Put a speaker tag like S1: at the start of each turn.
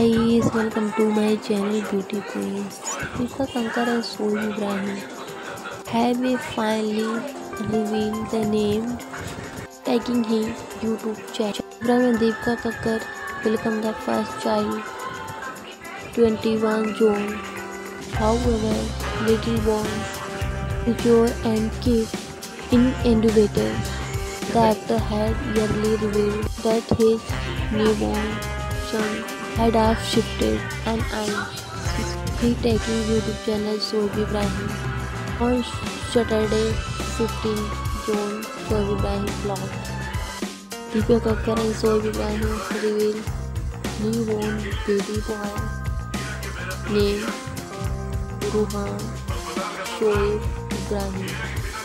S1: Guys welcome to my channel beauty queens Kakar and soul Ibrahim have a finally reveal the name tagging he YouTube channel Ibrahim Dipika Kakar welcome the first child 21 June however little born secure and kid in endeavour the actor early reveal that his newborn had half shifted and I'm he taking YouTube channel Sohib Ibrahim on Saturday 15 June Sohib Ibrahim vlog. Deepika Kakkar and Sohib Ibrahim reveal newborn baby boy named Ruhan Shoaib Ibrahim.